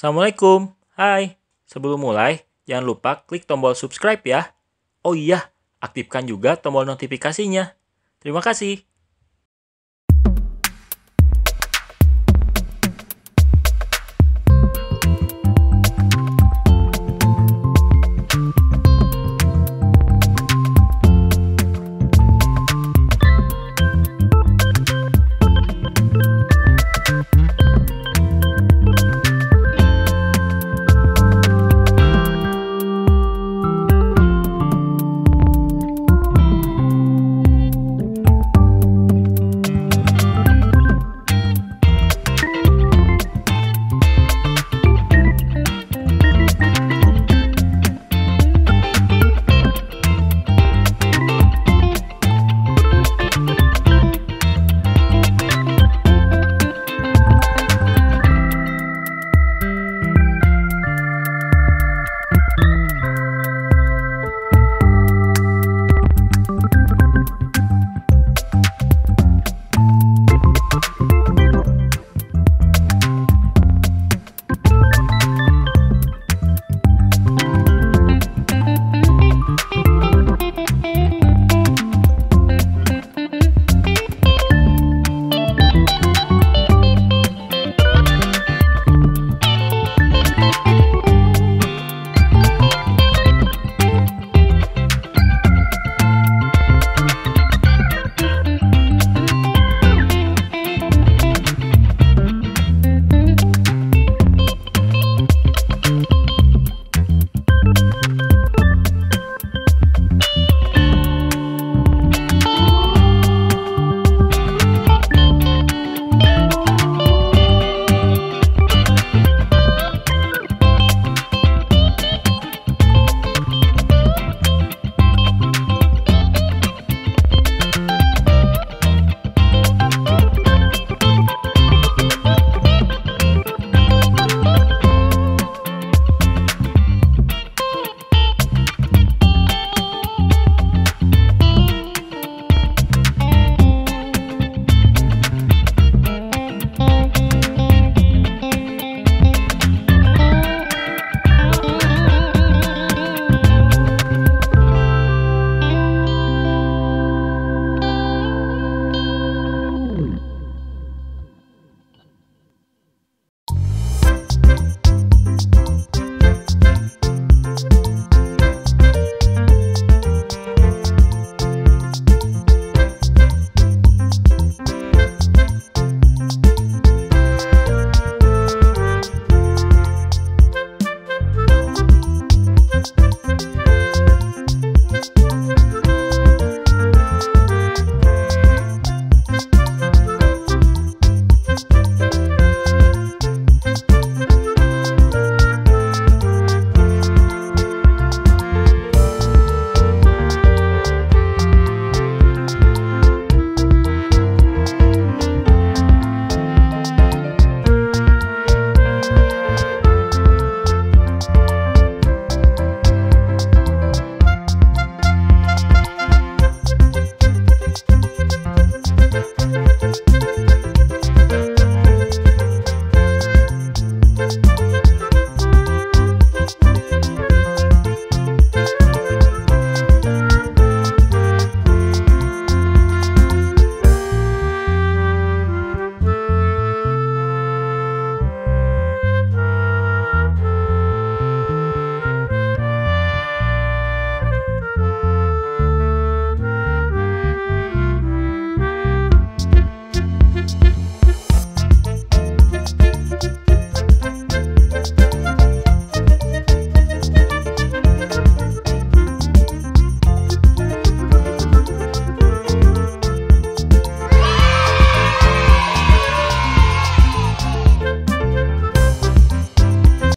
Assalamualaikum. Hai. Sebelum mulai, jangan lupa klik tombol subscribe ya. Oh iya, aktifkan juga tombol notifikasinya. Terima kasih.